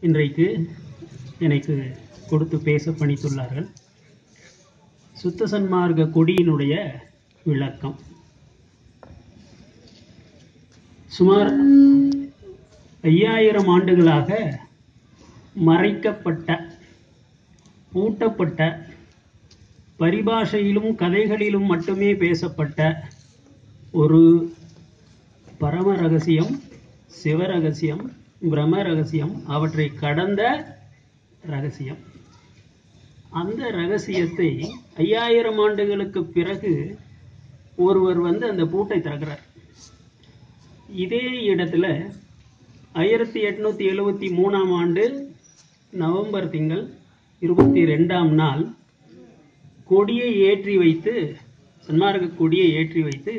இன்றைக்கு எனக்கு கொடுத்து பேச பணித்துள்ளார்கள். சுத்த சன்மார்க்க கொடியினுடைய விளக்கம். சுமார் ஐயாயிரம் ஆண்டுகளாக மறைக்கப்பட்ட பூட்டப்பட்ட பரிபாஷையிலும் கதைகளிலும் மட்டுமே பேசப்பட்ட ஒரு பரம ரகசியம் சிவ ரகசியம் பிரம்ம ரகசியம் அவற்றை கடந்த ரகசியம். அந்த ரகசியத்தை ஐயாயிரம் ஆண்டுகளுக்கு பிறகு ஒருவர் வந்து அந்த பூட்டை திறக்கிறார். இதே இடத்துல ஆயிரத்தி எட்நூத்தி எழுபத்தி மூணாம் ஆண்டு நவம்பர் திங்கள் இருபத்தி ரெண்டாம் நாள் கொடியை ஏற்றி வைத்து சன்மார்க்க கொடியை ஏற்றி வைத்து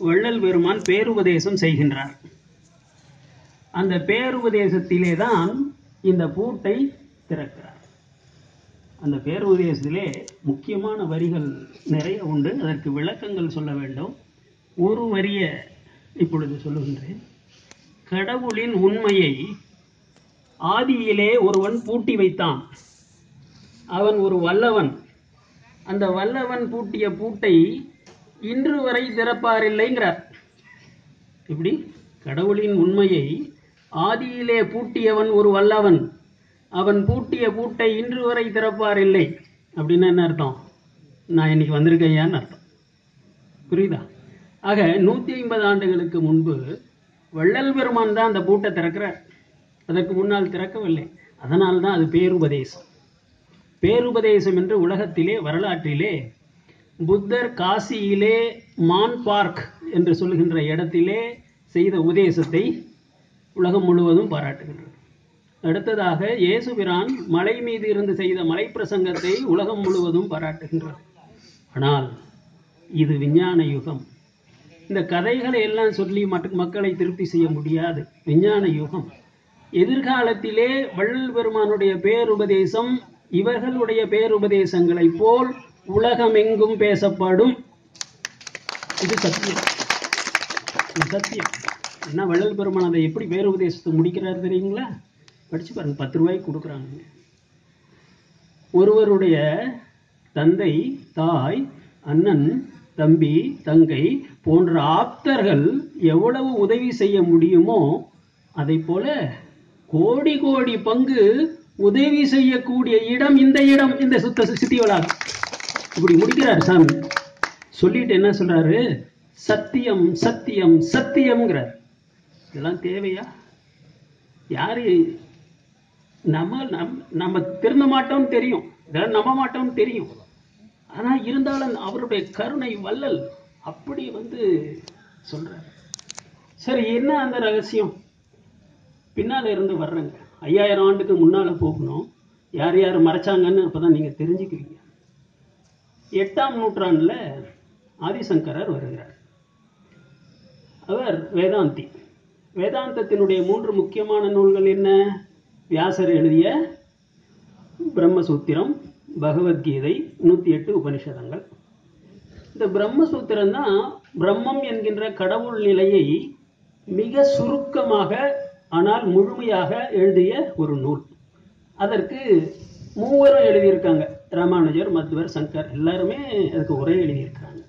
வள்ளல் பெருமான் பேருபதேசம் செய்கின்றார். அந்த பேருபதேசத்திலே தான் இந்த பூட்டை திறக்கிறார். அந்த பேருபதேசத்திலே முக்கியமான வரிகள் நிறைய உண்டு. அதற்கு விளக்கங்கள் சொல்ல வேண்டும். ஒரு வரிய இப்பொழுது சொல்லுகின்றேன். கடவுளின் உண்மையை ஆதியிலே ஒருவன் பூட்டி வைத்தான். அவன் ஒரு வல்லவன். அந்த வல்லவன் பூட்டிய பூட்டை இன்று வரை திறப்பாரில்லைங்கிறார் இப்படி கடவுளின் உண்மையை ஆதியிலே பூட்டியவன் ஒரு வல்லவன். அவன் பூட்டிய பூட்டை இன்று வரை திறப்பாரில்லை. அப்படின்னு என்ன அர்த்தம்? நான் இன்னைக்கு வந்திருக்கையான்னு அர்த்தம். புரியுதா? ஆக நூற்றி ஐம்பது ஆண்டுகளுக்கு முன்பு வள்ளல் பெருமான் தான் அந்த பூட்டை திறக்கிறார். அதற்கு முன்னால் திறக்கவில்லை. அதனால் தான் அது பேருபதேசம். பேருபதேசம் என்று உலகத்திலே வரலாற்றிலே புத்தர் காசியிலே மான் பார்க் என்று சொல்லுகின்ற இடத்திலே செய்த உபதேசத்தை உலகம் முழுவதும் பாராட்டுகின்றது. அடுத்ததாக இயேசுபிரான் மலை மீது இருந்து செய்த மலை பிரசங்கத்தை உலகம் முழுவதும் பாராட்டுகின்றது. ஆனால் இது விஞ்ஞான யுகம். இந்த கதைகளை எல்லாம் சொல்லி மற்ற மக்களை திருப்தி செய்ய முடியாது. விஞ்ஞான யுகம். எதிர்காலத்திலே வள்ளல் பெருமானுடைய பேருபதேசம் இவர்களுடைய பேருபதேசங்களைப் போல் உலகமெங்கும் பேசப்படும். இது சத்தியம். இது சத்தியம். என்ன வள்ளல் பெருமான் அதை எப்படி பேருபதேசத்தை முடிக்கிறார் தெரியுங்களா? படித்து பாருங்க பத்து ரூபாய்க்கு கொடுக்குறாங்க. ஒருவருடைய தந்தை தாய் அண்ணன் தம்பி தங்கை போன்ற ஆப்தர்கள் எவ்வளவு உதவி செய்ய முடியுமோ அதை போல கோடி கோடி பங்கு உதவி செய்யக்கூடிய இடம் இந்த இடம் இந்த சுத்த சித்தி வளாகம். இப்படி முடிக்கிறார் சாமி. சொல்லிட்டு என்ன சொல்றாரு? சத்தியம் சத்தியம் சத்தியம்ங்கிறார். இதெல்லாம் தேவையா? யாரு நம்ம நம் நம்ம திருந்த மாட்டோம்னு தெரியும். இதெல்லாம் நம்ப மாட்டோம்னு தெரியும். ஆனா இருந்தாலும் அவருடைய கருணை வள்ளல் அப்படி வந்து சொல்றாரு. சரி என்ன அந்த ரகசியம்? பின்னால இருந்து வர்றேங்க. ஐயாயிரம் ஆண்டுக்கு முன்னால போகணும். யார் யார் மறைச்சாங்கன்னு அப்பதான் நீங்க தெரிஞ்சுக்கிறீங்க. எட்டாம் நூற்றாண்டுல ஆதிசங்கரர் வருகிறார். அவர் வேதாந்தி. வேதாந்தத்தினுடைய மூன்று முக்கியமான நூல்கள் என்ன? வியாசர் எழுதிய பிரம்மசூத்திரம் பகவத்கீதை நூற்றி எட்டு உபனிஷதங்கள். இந்த பிரம்மசூத்திரம் தான் பிரம்மம் என்கின்ற கடவுள் நிலையை மிக சுருக்கமாக ஆனால் முழுமையாக எழுதிய ஒரு நூல். அதற்கு மூவரும் எழுதியிருக்காங்க. ராமானுஜர் மத்துவர் சங்கர் எல்லாருமே அதுக்கு உரை எழுதியிருக்காங்க.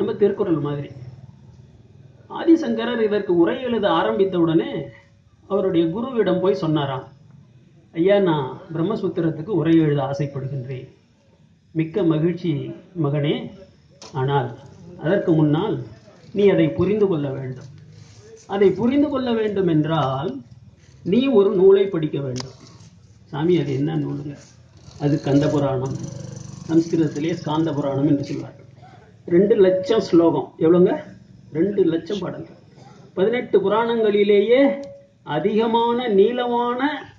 நம்ம திருக்குறள் மாதிரி. ஆதிசங்கரர் இதற்கு உரை எழுத ஆரம்பித்த உடனே அவருடைய குருவிடம் போய் சொன்னாராம் ஐயா நான் பிரம்மசூத்திரத்துக்கு உரை எழுத ஆசைப்படுகின்றேன். மிக்க மகிழ்ச்சி மகனே. ஆனால் அதற்கு முன்னால் நீ அதை புரிந்து கொள்ள வேண்டும். அதை புரிந்து கொள்ள வேண்டும் என்றால் நீ ஒரு நூலை படிக்க வேண்டும். சாமி அது என்ன நூலுங்க அது கந்த புராணம். சம்ஸ்கிருதத்திலே ஸ்காந்த புராணம் என்று சொல்வார்கள். ரெண்டு லட்சம் ஸ்லோகம். எவ்வளோங்க? ரெண்டு லட்சம் பாடல்கள். பதினெட்டு புராணங்களிலேயே அதிகமான நீளமான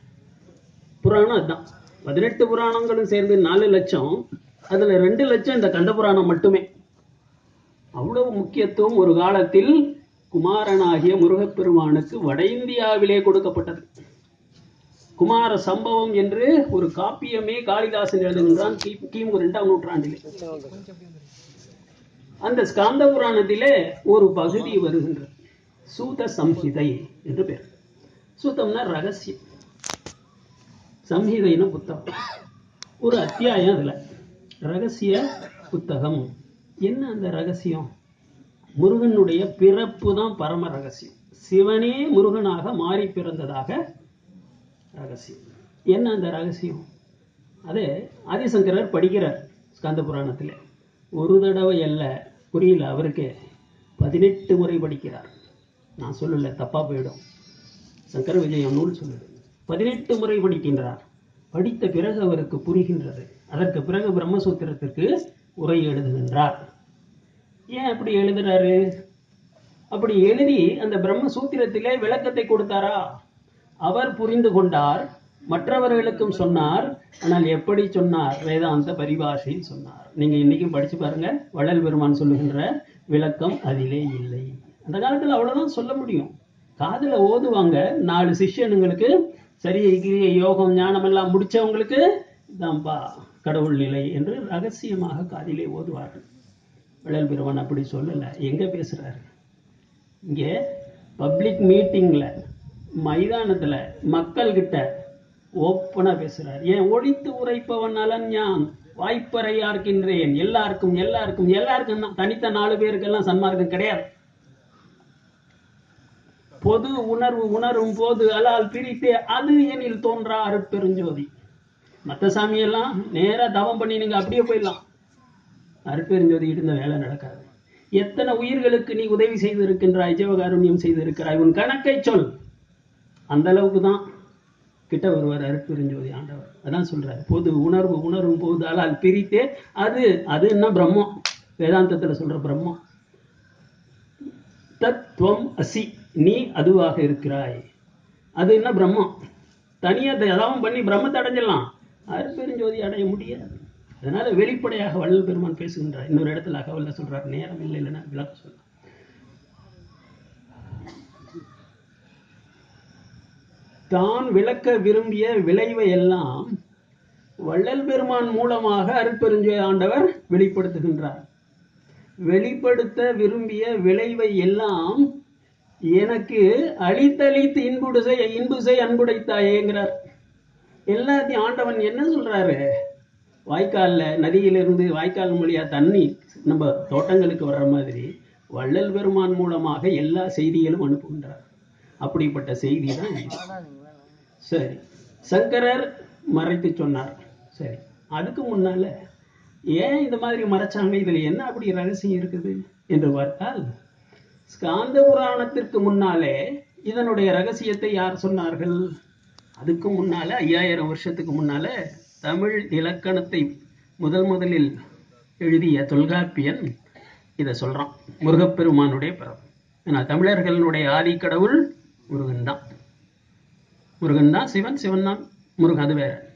புராணம் அதுதான். பதினெட்டு புராணங்களும் சேர்ந்து நாலு லட்சம். அதுல ரெண்டு லட்சம் இந்த கந்த புராணம் மட்டுமே. அவ்வளவு முக்கியத்துவம் ஒரு காலத்தில் குமாரனாகிய முருகப்பெருமானுக்கு வட இந்தியாவிலே கொடுக்கப்பட்டது. குமார சம்பவம் என்று ஒரு காப்பியமே காளிதாசன் எழுதுகின்றான் கி- கிமு இரண்டாம் நூற்றாண்டிலே. அந்த ஸ்காந்த புராணத்திலே ஒரு பகுதி வருகின்றது. சூத சம்ஹிதை என்று பேர். சூத்தம்னா ரகசியம். சம்ஹிதைன்னு புத்தகம். ஒரு அத்தியாயம் அதுல. ரகசிய புத்தகம். என்ன அந்த ரகசியம்? முருகனுடைய பிறப்பு தான் பரம ரகசியம். சிவனே முருகனாக மாறி பிறந்ததாக ரகசியம். என்ன அந்த ரகசியம்? அதே ஆதிசங்கரர் படிக்கிறார் ஸ்காந்த புராணத்தில் ஒரு தடவை அல்ல புரியல அவருக்கு. பதினெட்டு முறை படிக்கிறார். நான் சொல்லல தப்பா போயிடும். சங்கர விஜயம் நூல் சொல்லுது. பதினெட்டு முறை படிக்கின்றார். படித்த பிறகு அவருக்கு புரிகின்றது. அதற்கு பிறகு பிரம்மசூத்திரத்திற்கு உரை எழுதுகின்றார். ஏன் அப்படி எழுதுறாரு? அப்படி எழுதி அந்த பிரம்மசூத்திரத்திலே விளக்கத்தை கொடுத்தாரா? அவர் புரிந்து கொண்டார். மற்றவர்களுக்கும் சொன்னார் ஆனால் எப்படி சொன்னார்? வேதாந்த பரிபாஷையில் சொன்னார். நீங்க இன்னைக்கும் படிச்சு பாருங்க. வள்ளல் பெருமான் சொல்லுகின்ற விளக்கம் அதிலே இல்லை. அந்த காலத்துல அவ்வளவுதான் சொல்ல முடியும். காதுல ஓதுவாங்க. நாலு சிஷ்யனுங்களுக்கு சரியை யோகம் ஞானம் எல்லாம் முடிச்சவங்களுக்கு தாம்பா கடவுள் நிலை என்று ரகசியமாக காதிலே ஓதுவார்கள். வள்ளல் பெருமான் அப்படி சொல்லலை. எங்க பேசுறாரு? இங்கே பப்ளிக் மீட்டிங்ல மைதானத்துல மக்கள்கிட்ட கிட்ட ஓப்பனா பேசுறார். ஏன் ஒழித்து உரைப்பவன் நலன் வாய்ப்பறை வாய்ப்பறையார்க்கின்றேன் எல்லாருக்கும் எல்லாருக்கும் எல்லாருக்கும் தான். தனித்த நாலு பேருக்கெல்லாம் சன்மார்க்கம் கிடையாது. பொது உணர்வு உணரும் போது அலால் பிரித்தே அது எனில் தோன்றா அருட்பெருஞ்சோதி மத்த சாமியெல்லாம் நேரா தவம் பண்ணி நீங்க அப்படியே போயிடலாம். அருட்பெருஞ்சோதி இருந்த வேலை நடக்காது. எத்தனை உயிர்களுக்கு நீ உதவி செய்திருக்கின்றாய்? ஜீவகாருண்யம் செய்திருக்கிறாய்? உன் கணக்கை சொல். அந்த அளவுக்கு தான் கிட்ட வருவார் அருட்பெருஞ்சோதி ஆண்டவர். அதான் சொல்றாரு. பொது உணர்வு உணரும் போது அலால் பிரித்தே அது அது என்ன பிரம்மம் வேதாந்தத்துல சொல்ற பிரம்மம் தத்துவம் அசி நீ அதுவாக இருக்கிறாய். அது என்ன பிரம்மம் தனியா எதாவது பண்ணி பிரம்மத்தை அடைஞ்சிடலாம். அருட்பெருஞ்சோதி அடைய முடியாது. அதனால வெளிப்படையாக வள்ளல் பெருமான் பேசுகின்றார். இன்னொரு இடத்துல அகவல்ல சொல்றார் நேரம் இல்லை இல்லைன்னா விளக்க சொல்ல தான் விளக்க விரும்பிய விளைவை எல்லாம் வள்ளல் பெருமான் மூலமாக அருட்பெருஞ்சோதி ஆண்டவர் வெளிப்படுத்துகின்றார். வெளிப்படுத்த விரும்பிய விளைவை எல்லாம் எனக்கு அழித்தளித்து இன்புடுசை இன்புசை அன்புடைத்தாயேங்கிறார். எல்லாத்தையும் ஆண்டவன் என்ன சொல்றாரு? வாய்க்காலில் நதியிலிருந்து வாய்க்கால் மூலியா தண்ணி நம்ம தோட்டங்களுக்கு வர்ற மாதிரி வள்ளல் பெருமான் மூலமாக எல்லா செய்திகளும் அனுப்புகின்றார். அப்படிப்பட்ட செய்தி தான் சரி. சங்கரர் மறைத்து சொன்னார். சரி. அதுக்கு முன்னால ஏன் இந்த மாதிரி மறைச்சாங்க? இதுல என்ன அப்படி ரகசியம் இருக்குது என்று பார்த்தால் ஸ்காந்த புராணத்திற்கு முன்னாலே இதனுடைய ரகசியத்தை யார் சொன்னார்கள்? அதுக்கு முன்னால ஐயாயிரம் வருஷத்துக்கு முன்னால தமிழ் இலக்கணத்தை முதல் முதலில் எழுதிய தொல்காப்பியன் இதை சொல்றான். முருகப்பெருமானுடைய பிறப்பு. ஏன்னா தமிழர்களுடைய ஆதி கடவுள் முருகன் தான் முருகன் தான் சிவன் சிவன் தான் முருகன் அது வேற.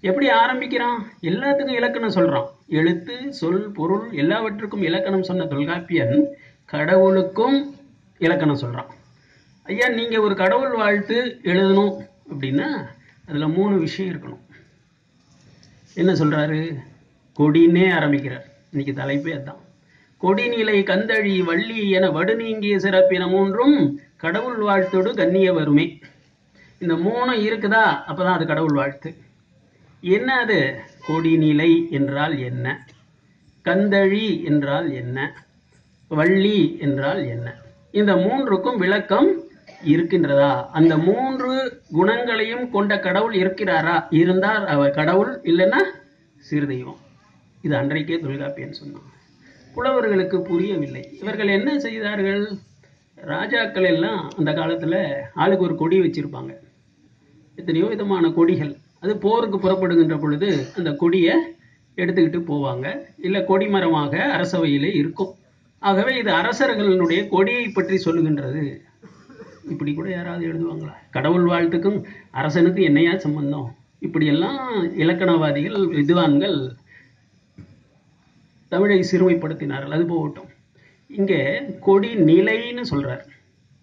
எப்படி ஆரம்பிக்கிறான்? எல்லாத்துக்கும் இலக்கணம் சொல்றான். எழுத்து சொல் பொருள் எல்லாவற்றுக்கும் இலக்கணம் சொன்ன தொல்காப்பியன் கடவுளுக்கும் இலக்கணம் சொல்றான். ஐயா நீங்க ஒரு கடவுள் வாழ்த்து எழுதணும் அப்படின்னா அதுல மூணு விஷயம் இருக்கணும். என்ன சொல்றாரு? கொடினே ஆரம்பிக்கிறார். இன்னைக்கு தலைப்பே அதான். கொடிநிலை கந்தழி வள்ளி என வடுநீங்கிய சிறப்பின மூன்றும் கடவுள் வாழ்த்தோடு கண்ணிய வருமே. இந்த மூணும் இருக்குதா? அப்பதான் அது கடவுள் வாழ்த்து. என்ன அது? கொடிநிலை என்றால் என்ன? கந்தழி என்றால் என்ன? வள்ளி என்றால் என்ன? இந்த மூன்றுக்கும் விளக்கம் இருக்கின்றதா? அந்த மூன்று குணங்களையும் கொண்ட கடவுள் இருக்கிறாரா? இருந்தால் அவர் கடவுள் இல்லைன்னா சிறுதெய்வம் இது அன்றைக்கே தொல்காப்பியன் சொன்னான். புலவர்களுக்கு புரியவில்லை. இவர்கள் என்ன செய்தார்கள்? ராஜாக்கள் எல்லாம் அந்த காலத்தில் ஆளுக்கு ஒரு கொடி வச்சிருப்பாங்க. எத்தனையோ விதமான கொடிகள். அது போருக்கு புறப்படுகின்ற பொழுது அந்த கொடியை எடுத்துக்கிட்டு போவாங்க. இல்லை கொடிமரமாக அரசவையிலே இருக்கும். ஆகவே இது அரசர்களுடைய கொடியை பற்றி சொல்லுகின்றது. இப்படி கூட யாராவது எழுதுவாங்களா? கடவுள் வாழ்த்துக்கும் அரசனுக்கு என்னையா சம்பந்தம்? இப்படியெல்லாம் இலக்கணவாதிகள் வித்வான்கள் தமிழை சிறுமைப்படுத்தினார்கள். அது போகட்டும். இங்கே கொடி நிலைன்னு சொல்கிறார்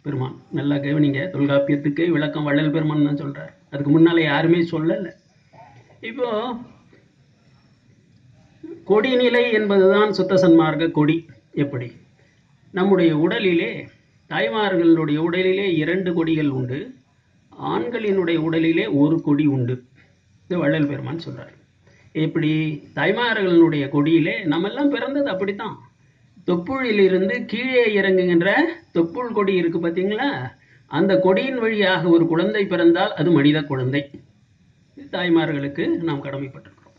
பெருமான். நல்லா கவனிங்க. தொல்காப்பியத்துக்கு விளக்கம் வள்ளல் பெருமான் தான் சொல்கிறார் அதுக்கு முன்னால் யாருமே சொல்லலை. இப்போ கொடிநிலை என்பதுதான் சுத்த சன்மார்க்க கொடி. எப்படி? நம்முடைய உடலிலே தாய்மார்களுடைய உடலிலே இரண்டு கொடிகள் உண்டு. ஆண்களினுடைய உடலிலே ஒரு கொடி உண்டு. இது வள்ளல் பெருமான் சொல்கிறார் எப்படி? தாய்மார்களுடைய கொடியிலே நம்மெல்லாம் பிறந்தது அப்படித்தான். தொப்புழிலிருந்து கீழே இறங்குகின்ற தொப்புள் கொடி இருக்குது பார்த்தீங்களா அந்த கொடியின் வழியாக ஒரு குழந்தை பிறந்தால் அது மனித குழந்தை. தாய்மார்களுக்கு நாம் கடமைப்பட்டிருக்கிறோம்.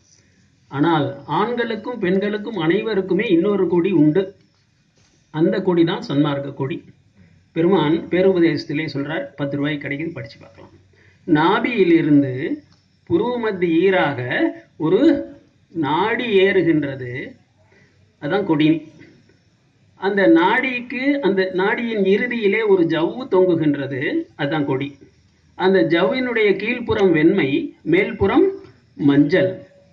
ஆனால் ஆண்களுக்கும் பெண்களுக்கும் அனைவருக்குமே இன்னொரு கொடி உண்டு. அந்த கொடி தான் சன்மார்க்க கொடி. பெருமான் பேருபதேசத்திலே சொல்றார் பத்து ரூபாய் கிடைக்குது படிச்சு பார்க்கலாம். நாபியிலிருந்து புருவ மத்திய ஈராக ஒரு நாடி ஏறுகின்றது. அதான் கொடி. அந்த நாடிக்கு அந்த நாடியின் இறுதியிலே ஒரு ஜவ்வு தொங்குகின்றது. அதுதான் கொடி. அந்த ஜவ்வினுடைய கீழ்ப்புறம் வெண்மை மேல்புறம் மஞ்சள்.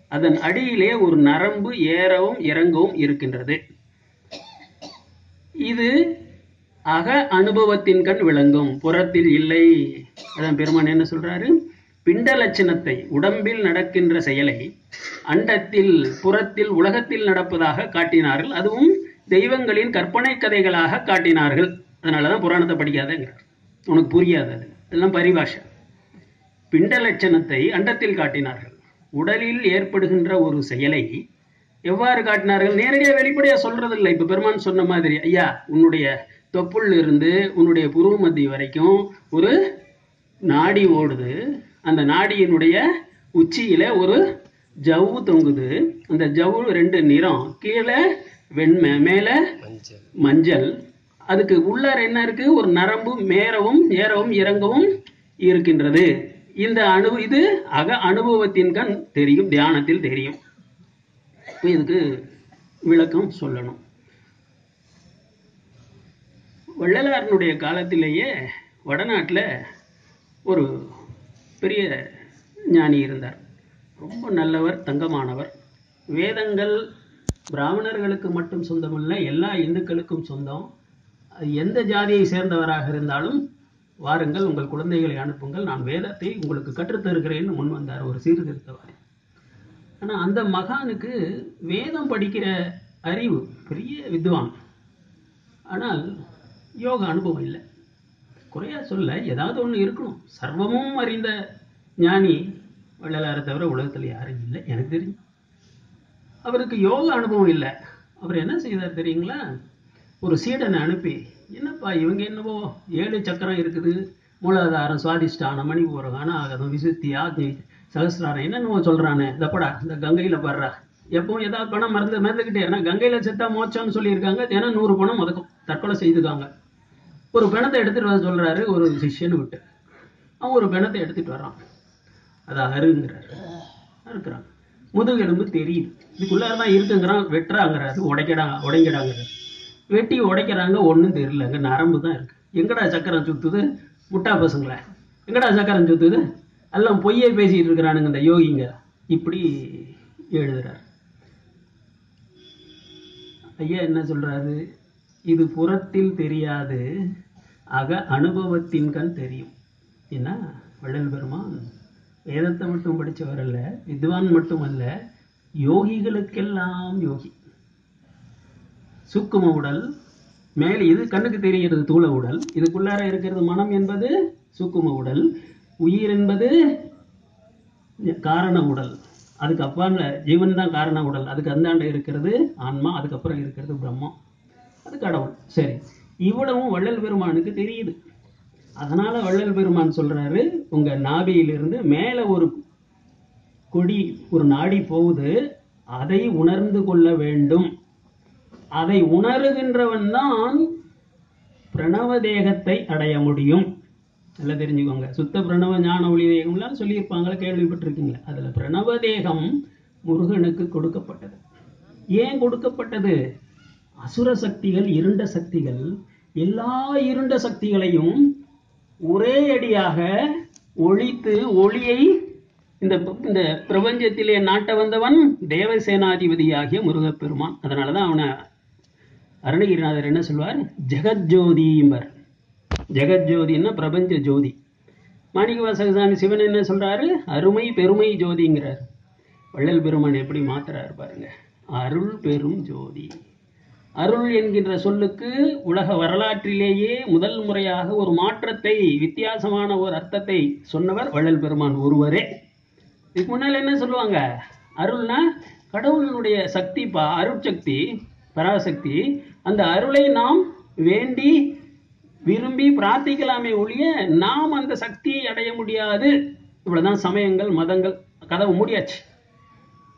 அதன் அடியிலே ஒரு நரம்பு ஏறவும் இறங்கவும் இருக்கின்றது. இது அக அனுபவத்தின் கண் விளங்கும். புறத்தில் இல்லை. அதான் பெருமான் என்ன சொல்றாரு? பிண்ட லட்சணத்தை உடம்பில் நடக்கின்ற செயலை அண்டத்தில் புறத்தில் உலகத்தில் நடப்பதாக காட்டினார்கள். அதுவும் தெய்வங்களின் கற்பனை கதைகளாக காட்டினார்கள். அதனாலதான் புராணத்தை படிக்காதங்கிறார். உனக்கு புரியாது அது. இதெல்லாம் பரிபாஷை. பிண்ட லட்சணத்தை அண்டத்தில் காட்டினார்கள். உடலில் ஏற்படுகின்ற ஒரு செயலை எவ்வாறு காட்டினார்கள்? நேரடியாக சொல்றது இல்ல இப்ப பெருமான் சொன்ன மாதிரி ஐயா உன்னுடைய தொப்புள் இருந்து உன்னுடைய புருவ மத்திய வரைக்கும் ஒரு நாடி ஓடுது. அந்த நாடியினுடைய உச்சியில ஒரு ஜவ்வு தொங்குது. அந்த ஜவ்வு ரெண்டு நிறம். கீழே வெண்மை மேல மஞ்சள். அதுக்கு உள்ளார என்ன இருக்கு? ஒரு நரம்பு மேறவும் ஏறவும் இறங்கவும் இருக்கின்றது. இந்த அனு இது அக அனுபவத்தின் கண் தெரியும் தியானத்தில் தெரியும். இதுக்கு விளக்கம் சொல்லணும். வள்ளலாரனுடைய காலத்திலேயே வடநாட்டில் ஒரு பெரிய ஞானி இருந்தார். ரொம்ப நல்லவர் தங்கமானவர். வேதங்கள் பிராமணர்களுக்கு மட்டும் சொந்தமல்ல எல்லா இந்துக்களுக்கும் சொந்தம். அது எந்த ஜாதியை சேர்ந்தவராக இருந்தாலும் வாருங்கள் உங்கள் குழந்தைகளை அனுப்புங்கள். நான் வேதத்தை உங்களுக்கு கற்றுத்தருகிறேன்னு முன் வந்தார் ஒரு சீர்திருத்தவாதி. ஆனால் அந்த மகானுக்கு வேதம் படிக்கிற அறிவு பெரிய வித்வான். ஆனால் யோக அனுபவம் இல்லை. குறையா சொல்ல ஏதாவது ஒன்று இருக்கணும். சர்வமும் அறிந்த ஞானி வள்ளலாரை தவிர உலகத்தில் யாரும் இல்லை எனக்கு தெரியும் அவருக்கு யோக அனுபவம் இல்லை. அவர் என்ன செய்தார் தெரியுங்களா? ஒரு சீடனை அனுப்பி என்னப்பா இவங்க என்னவோ ஏழு சக்கரம் இருக்குது. மூலாதாரம் சுவாதிஷ்டானம் மணிபூரம் அனாகதம் விசுத்தி ஆக்னி சகசிராரம் என்னென்னவோ சொல்கிறானே இதப்படா இந்த கங்கையில் படுறா எப்பவும் ஏதாவது பணம் மறந்து மறந்துக்கிட்டே ஏன்னா செத்தா மோச்சம்னு சொல்லியிருக்காங்க. தினம் நூறு பணம் முதக்கும் தற்கொலை செய்துக்காங்க. ஒரு பிணத்தை எடுத்துகிட்டு வர சொல்றாரு ஒரு சிஷ்யன்னு விட்டு. அவன் ஒரு பிணத்தை எடுத்துட்டு வர்றான். அதை அருங்கிறார். அறுக்கிறான். முதுகெலும்பு தெரியுது. இதுக்குள்ளார தான் இருக்குங்கிறான் வெட்டுறாங்கிறாரு உடைக்கடாங்க உடைங்கடாங்கிறாரு. வெட்டி உடைக்கிறாங்க ஒன்றும் தெரியலங்க நரம்பு தான் இருக்கு. எங்கடா சக்கரம் சுத்துது? முட்டா பசங்கள? எங்கடா சக்கரம் சுத்துது? எல்லாம் பொய்யே பேசிட்டு இருக்கிறானுங்க இந்த யோகிங்க. இப்படி எழுதுறார். ஐயா என்ன சொல்றாரு? இது புறத்தில் தெரியாது அக அனுபவத்தின் கண் தெரியும். என்ன? வள்ளல் பெருமான்? வேதத்தை மட்டும் படித்தவர் அல்ல வித்வான் மட்டுமல்ல யோகிகளுக்கெல்லாம் யோகி. சுக்கும உடல் மேலே இது கண்ணுக்கு தெரிகிறது? தூள உடல். இதுக்குள்ளார இருக்கிறது மனம் என்பது சூக்கும உடல். உயிர் என்பது காரண உடல். அதுக்கு அப்பாண்ட ஜீவன் தான் காரண உடல். அதுக்கு அந்தாண்ட இருக்கிறது ஆன்மா அதுக்கப்புறம் இருக்கிறது பிரம்மம் அது கடவுள். சரி. இவ்வளவும் வள்ளல் பெருமானுக்கு தெரியுது. அதனால வள்ளல் பெருமான் சொல்றாரு உங்க நாபியிலிருந்து மேல ஒரு கொடி ஒரு நாடி போகுது அதை உணர்ந்து கொள்ள வேண்டும். அதை உணருகின்றவன் தான் பிரணவ தேகத்தை அடைய முடியும். நல்லா தெரிஞ்சுக்கோங்க. சுத்த பிரணவ ஞான ஒளி தேகம்லாம் சொல்லியிருப்பாங்களா கேள்விப்பட்டிருக்கீங்களா? அதுல பிரணவ தேகம் முருகனுக்கு கொடுக்கப்பட்டது. ஏன் கொடுக்கப்பட்டது? அசுர சக்திகள் இருண்ட சக்திகள் எல்லா இருண்ட சக்திகளையும் ஒரே அடியாக ஒழித்து ஒளியை இந்த இந்த பிரபஞ்சத்திலே நாட்ட வந்தவன் தேவசேனாதிபதியாகிய முருகப்பெருமான். அதனாலதான் அவனை அருணகிரிநாதர் என்ன சொல்வார்? ஜெகஜோதிம்பர் ஜெகஜோதின்னா பிரபஞ்ச ஜோதி. மாணிக்கவாசகசாமி சிவன் என்ன சொல்கிறாரு அருமை பெருமை ஜோதிங்கிறார். வள்ளல் பெருமான் எப்படி மாத்துறாரு பாருங்க. அருள் பெரும் ஜோதி. அருள் என்கின்ற சொல்லுக்கு உலக வரலாற்றிலேயே முதல் முறையாக ஒரு மாற்றத்தை வித்தியாசமான ஒரு அர்த்தத்தை சொன்னவர் வள்ளல் பெருமான் ஒருவரே. இதுக்கு முன்னால் என்ன சொல்லுவாங்க? அருள்னா கடவுளுடைய சக்திப்பா அருட்சக்தி பராசக்தி. அந்த அருளை நாம் வேண்டி விரும்பி பிரார்த்திக்கலாமே ஒழிய நாம் அந்த சக்தியை அடைய முடியாது. இவ்வளோதான் சமயங்கள் மதங்கள் கதவு மூடியாச்சு.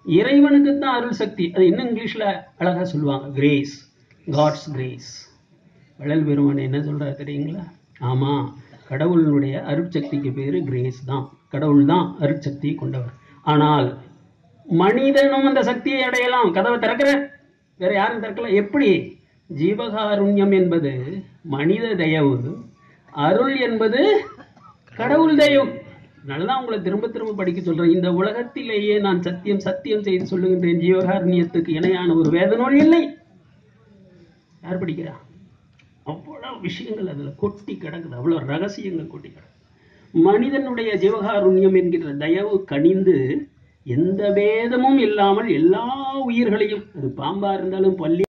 இறைவனுக்கு தான் அருள் சக்தி. அது இன்னும் இங்கிலீஷில் அழகாக சொல்லுவாங்க grace. God's grace Vallal Peruman என்ன சொல்றாரு தெரியுங்களா? ஆமாம் கடவுளுடைய அருட்சக்திக்கு பேர் கிரேஸ் தான். கடவுள் தான் அருட்சக்தியை கொண்டவர். ஆனால் மனிதனும் அந்த சக்தியை அடையலாம். கதவை திறக்கிற? வேற யாரும் திறக்கல. எப்படி? ஜீவகாருண்யம் என்பது மனித தயவு அருள் என்பது கடவுள் தயவு. அதனாலதான் உங்களை திரும்ப திரும்ப படிக்க சொல்றேன். இந்த உலகத்திலேயே நான் சத்தியம் சத்தியம் செய்து சொல்லுகின்றேன். ஜீவகாருண்யத்துக்கு இணையான ஒரு வேத நூல் இல்லை. யார் படிக்கிறா? அவ்வளவு விஷயங்கள் அதுல கொட்டி கிடக்குது. அவ்வளவு ரகசியங்கள் கொட்டி கிடக்குது. மனிதனுடைய ஜீவகாருண்யம் என்கிற தயவு கனிந்து எந்த பேதமும் இல்லாமல் எல்லா உயிர்களையும் அது பாம்பா இருந்தாலும் பள்ளி